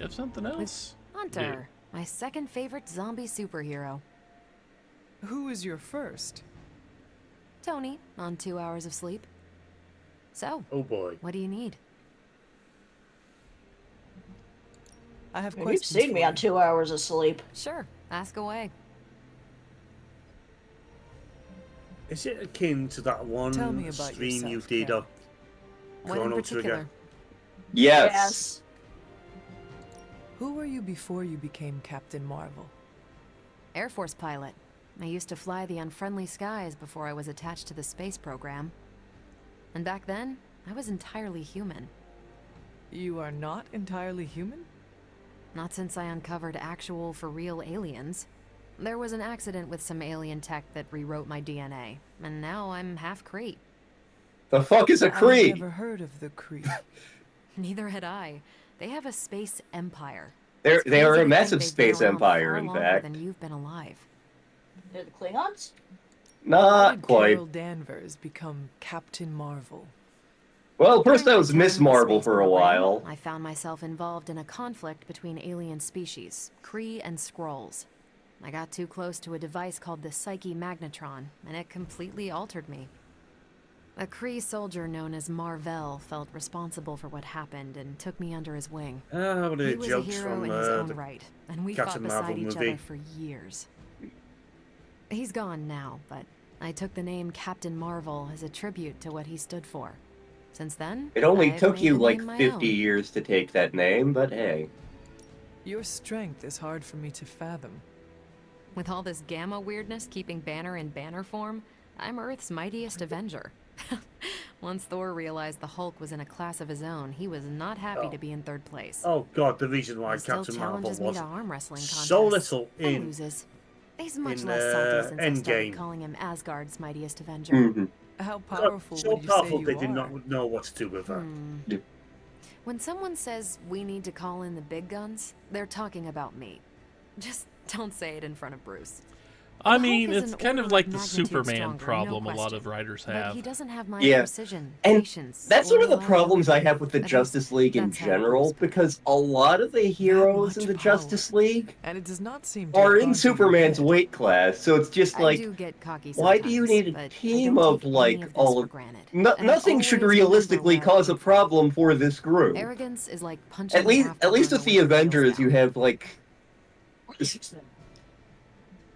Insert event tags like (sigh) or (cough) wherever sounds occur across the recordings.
You have something else? Hunter, my second favorite zombie superhero. Who is your first? Tony, on two hours of sleep. So, Oh boy. what do you need? I have You've seen me on two hours of sleep. Sure, ask away. Is it akin to that one Tell me about stream you yourself, did Ken. of What in Chrono particular? Trigger? Yes. Who were you before you became Captain Marvel? Air Force pilot. I used to fly the unfriendly skies before I was attached to the space program. And back then, I was entirely human. You are not entirely human? Not since I uncovered actual, for real aliens. There was an accident with some alien tech that rewrote my DNA, and now I'm half Kree. The fuck is a I've Kree? never heard of the Kree. (laughs) Neither had I. They have a space empire. They're, they are a massive think they've been space empire, in longer fact. Than you've been alive. They're the Klingons? Not quite. Carol Danvers become Captain Marvel? Well, first I was Miss Marvel for a while. I found myself involved in a conflict between alien species, Kree and Skrulls. I got too close to a device called the Psyche Magnetron, and it completely altered me. A Kree soldier known as Marvel felt responsible for what happened and took me under his wing. Ah, one of He the was a hero from in his uh, own right, and we Captain fought beside Marvel each movie. other for years. He's gone now, but I took the name Captain Marvel as a tribute to what he stood for. Since then, It only I've took made you like 50 own. years to take that name, but hey. Your strength is hard for me to fathom. With all this gamma weirdness keeping Banner in banner form, I'm Earth's mightiest Avenger. (laughs) Once Thor realized the Hulk was in a class of his own, he was not happy Oh. to be in third place. Oh god, the reason why he still Captain Marvel challenges was arm wrestling contests. so little and in loses. He's much in, less uh, salty since I started Endgame. calling him Asgard's mightiest Avenger. Mhm. How so, powerful so would you powerful say they you did are? not know what to do with her. Hmm. Yeah. When someone says we need to call in the big guns, they're talking about me. Just (laughs) don't say it in front of Bruce. I mean, it's kind of like the Superman stronger, no problem a lot of writers But have. he doesn't have my Yeah. precision, And patience. That's or one of the problems I have with the Justice League in that's how it general, because a lot of the heroes in the power. Justice League And it does not seem are in gone to your Superman's head. weight class, so it's just like do get cocky why do you need a team of, like, of all of- granted. no, nothing should realistically cause a problem for this group. Arrogance is like punching At least, at least with the when it feels Avengers, you have like,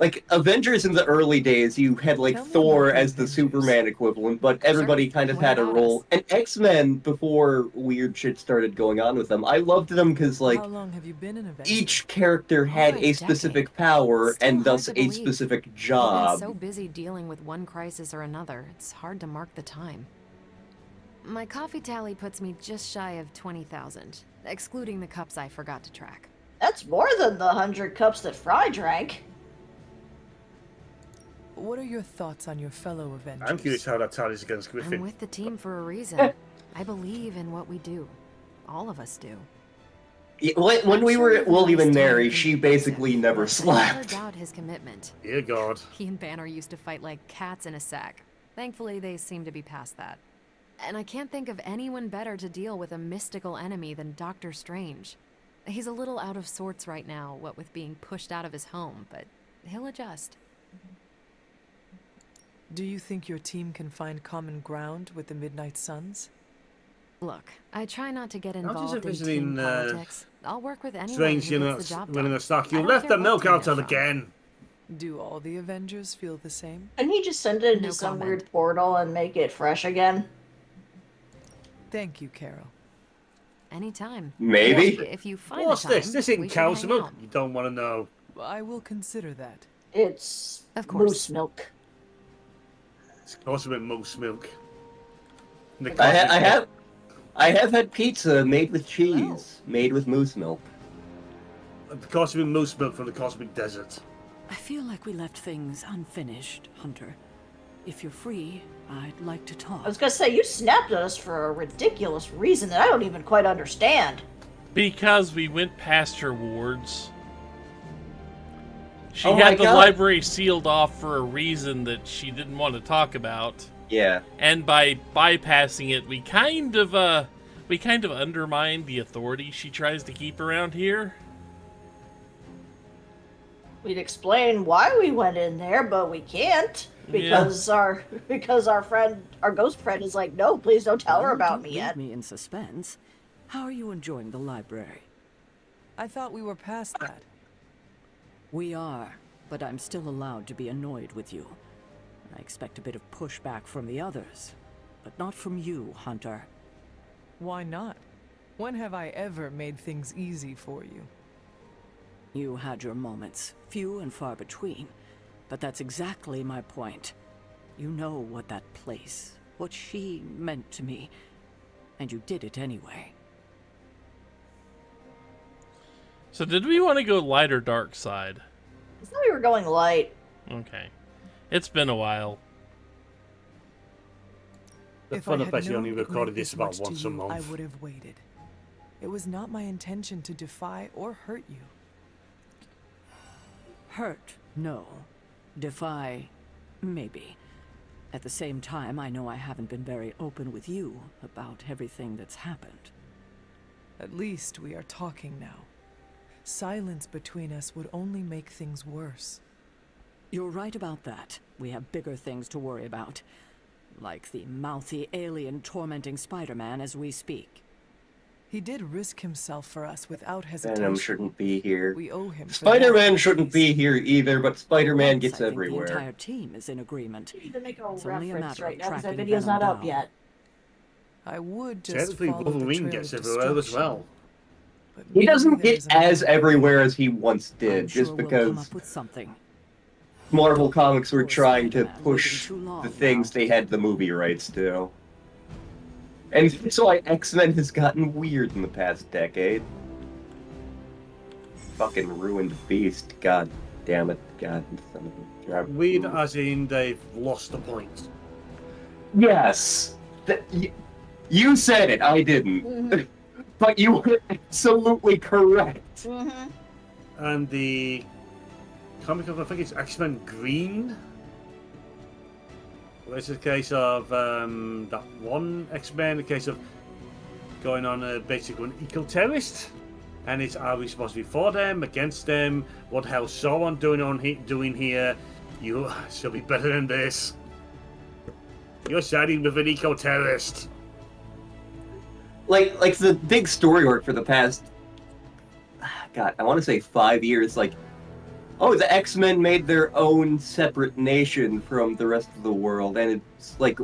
like Avengers in the early days, you had like Tell Thor about the as the Avengers. Superman equivalent, but everybody kind of what had a role. us? And X Men, before weird shit started going on with them, I loved them because like How long have you been in each character had Over a a specific power Still and thus a believe. specific job. so busy dealing with one crisis or another, it's hard to mark the time. My coffee tally puts me just shy of 20,000, excluding the cups I forgot to track. That's more than the hundred cups that Fry drank. What are your thoughts on your fellow Avengers? I'm curious how that tallies against Griffin. I'm with the team for a reason. (laughs) I believe in what we do. All of us do. Yeah, When, when I'm we sure were even William and Mary, she can be abusive, basically never but I never doubt his commitment. Dear God. He and Banner used to fight like cats in a sack. Thankfully, they seem to be past that. And I can't think of anyone better to deal with a mystical enemy than Doctor Strange. He's a little out of sorts right now, what with being pushed out of his home, but he'll adjust. Do you think your team can find common ground with the Midnight Suns? Look, I try not to get involved in envisioning, team uh, politics. I'll work with anyone Strange, who you gets know, the job winning done. a stock. You left the milk out they're till again. Do all the Avengers feel the same? Can he just send it into No some comment. weird portal and make it fresh again? Thank you, Carol. Anytime. Maybe. If, if you find What's time, this? This we ain't should cow's milk. You don't want to know. I will consider that. It's Of course. moose milk. It's course with moose milk. The I, ha- I have, I have had pizza made with cheese, made with moose milk. Uh, the cosmic moose milk from the cosmic desert. I feel like we left things unfinished, Hunter. If you're free, I'd like to talk. I was gonna say, you snapped at us for a ridiculous reason that I don't even quite understand. Because we went past her wards. She Oh had the God. library sealed off for a reason that she didn't want to talk about. Yeah. And by bypassing it, we kind of, uh, we kind of undermine the authority she tries to keep around here. We'd explain why we went in there, but we can't because our (laughs) because our friend, our ghost friend, is like, no, please don't tell her about don't me leave yet. me in suspense. How are you enjoying the library? I thought we were past that. We are, but I'm still allowed to be annoyed with you. I expect a bit of pushback from the others, but not from you, Hunter. Why not? When have I ever made things easy for you? You had your moments, few and far between, but that's exactly my point. You know what that place, what she meant to me, and you did it anyway. So, did we want to go light or dark side? I thought we were going light. Okay. It's been a while. The if fun I of had basically only recorded this this about much to once a month. I would have waited. It was not my intention to defy or hurt you. Hurt, no. Defy, maybe. At the same time, I know I haven't been very open with you about everything that's happened. At least we are talking now. Silence between us would only make things worse. You're right about that. We have bigger things to worry about. Like the mouthy alien tormenting Spider-Man as we speak. He did risk himself for us without hesitation. Venom shouldn't be here. We owe him. Spider-Man shouldn't be here either, but Spider-Man gets I think everywhere. The entire team is in agreement. I need to make a It's only a matter right of now because that tracking video's not Venom up down. yet. I would just Technically, follow the Wolverine trail gets everywhere as well. But He doesn't get as everywhere as he once did, I'm just sure we'll come because up with something. Marvel Comics were trying to push waiting too long the things now. they had the movie rights to. And that's why X-Men has gotten weird in the past decade. Fucking ruined Beast. God damn it. God. son of a- God. Weird as in they've lost the point. Yes. Th- y- you said it, I didn't. Mm-hmm. (laughs) But you were absolutely correct. Mm-hmm. And the comic of I think it's X Men Green. Well, it's a case of um, that one X Men, a case of going on a basically an eco terrorist, and it's are we supposed to be for them, against them? What the hell's Sauron doing on he- doing here? You (laughs) should be better than this. You're siding with an eco terrorist. Like like the big story arc for the past (sighs) god i want to say five years like oh the x-men made their own separate nation from the rest of the world and it's like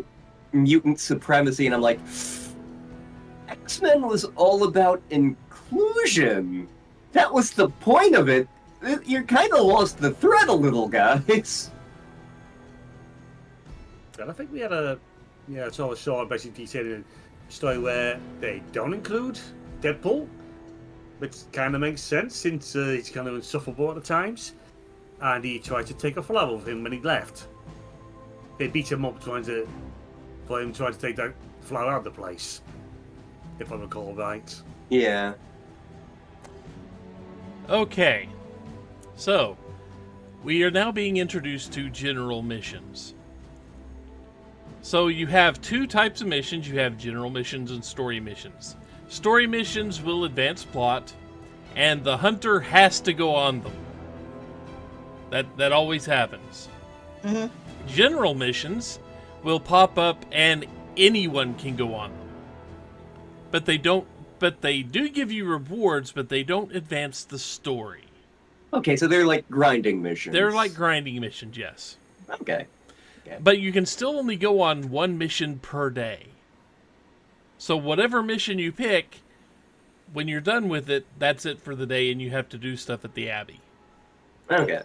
mutant supremacy and i'm like (sighs) x-men was all about inclusion. That was the point of it. You kind of lost the thread a little guys. (laughs) And I think we had a yeah, it's always saw basically detailing a story where they don't include Deadpool, which kind of makes sense since uh, he's kind of insufferable at the times, and he tried to take a flower with him when he left. They beat him up trying to for him trying to take that flower out of the place, if I recall right. yeah Okay. So, we are now being introduced to general missions. So, you have two types of missions you have general missions and story missions. Story missions will advance plot, and the hunter has to go on them. That, that always happens. Mhm. General missions will pop up and anyone can go on them. But they don't but they do give you rewards, but they don't advance the story. okay so they're like grinding missions They're like grinding missions, yes. okay But you can still only go on one mission per day. So whatever mission you pick, when you're done with it, that's it for the day and you have to do stuff at the Abbey. okay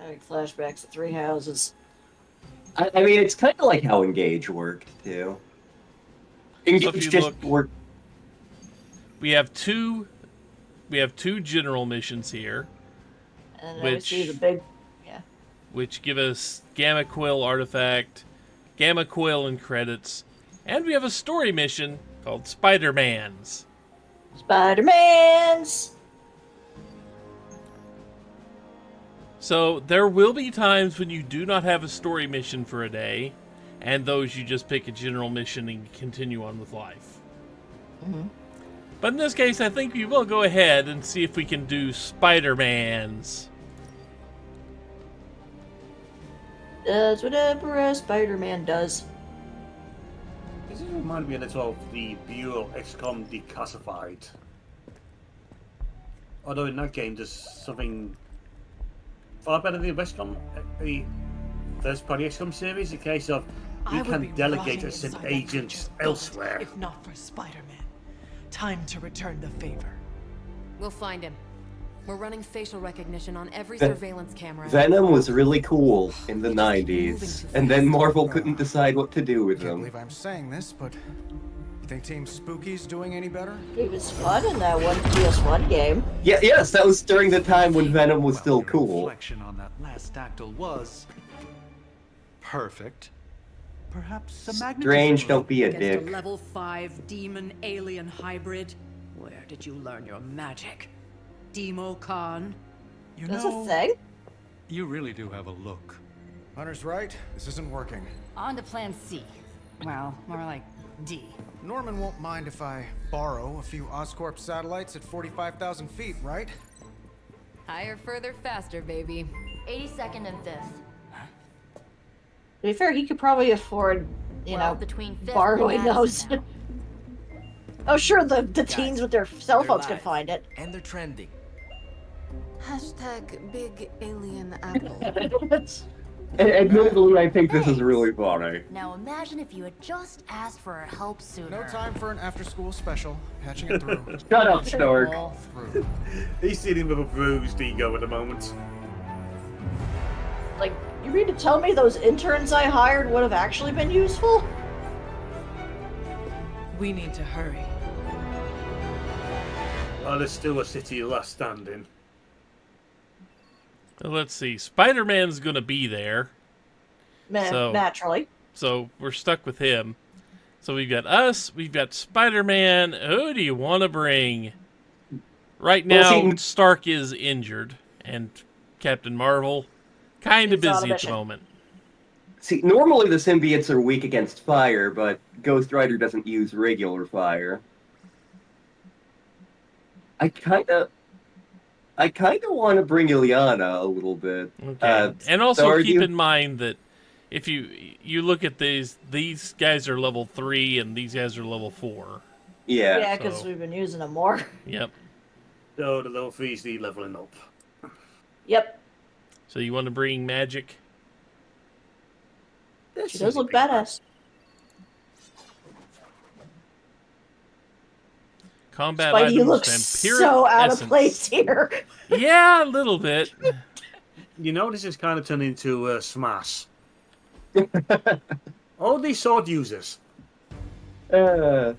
Having flashbacks of three houses. I, I mean, it's kind of like how Engage worked too. Engage So just look- worked. We have two we have two general missions here, And then we Which- see the big. Yeah. which give us Gamma Coil artifact, Gamma Coil and credits, and we have a story mission called Spider-Man's. Spider Man's! So there will be times when you do not have a story mission for a day, and those you just pick a general mission and continue on with life. Mm-hmm. But in this case, I think we will go ahead and see if we can do Spider Does whatever a Spider-Man does. This reminds me a little of the Bureau XCOM Declassified. Although in that game, there's something far better than the XCOM, the first party XCOM series. a case of I you would can delegate rotting and send agents elsewhere. If not for Spider-Man. Time to return the favor. We'll find him. We're running facial recognition on every Ve- surveillance camera. Venom was really cool in the They just keep moving 90s, and then. Marvel couldn't decide what to do with Can't believe I'm saying this, but you think Team Spooky's doing any better? It was fun in that one PS1 game. Yeah, yes, that was during the time when Venom was Well, still your cool. Reflection on that last dactyl was perfect. Perhaps a magnetism. Strange, don't be a Against a dick. level 5 demon alien hybrid? Where did you learn your magic? Demo Khan? You That's know, a thing. you really do have a look. Hunter's right. This isn't working. On to plan C. Well, more like D. Norman won't mind if I borrow a few Oscorp satellites at 45,000 feet, right? Higher, further, faster, baby. 82nd and 5th. To be fair, he could probably afford, you well, know, between borrowing those. (laughs) Oh, sure, the, the teens with their cell phones could live. find it. And they're trending. Hashtag big alien apple. (laughs) And admittedly, I think this is really funny. now. Now imagine if you had just asked for our help sooner. No time for an after-school special. Patching it through. (laughs) Shut up, Stark. All through. (laughs) He's dealing with a bruised ego at the moment. like, you mean to tell me those interns I hired would have actually been useful? We need to hurry. Oh, there's still a city left standing. Let's see. Spider Man's going to be there. Ma- So- Naturally. So we're stuck with him. So we've got us, we've got Spider Man. Who do you want to bring? Right Well, now, see- Stark is injured, and Captain Marvel kind of He's on a busy at the moment. See, normally the symbiotes are weak against fire, but Ghost Rider doesn't use regular fire. I kind of, I kind of want to bring Illyana a little bit. Okay. Uh, and also so keep you- in mind that if you you look at these, these guys are level three, and these guys are level four. Yeah. Yeah, because so- we've been using them more. (laughs) Yep. So the little threes need leveling up. Yep. So you want to bring Magik? She does look badass. Combat Spidey, you items look and so Pyrrhic out of place here. (laughs) Yeah, a little bit. (laughs) You know, this is kind of turned into uh, Smash. (laughs) All these sword users. Uh,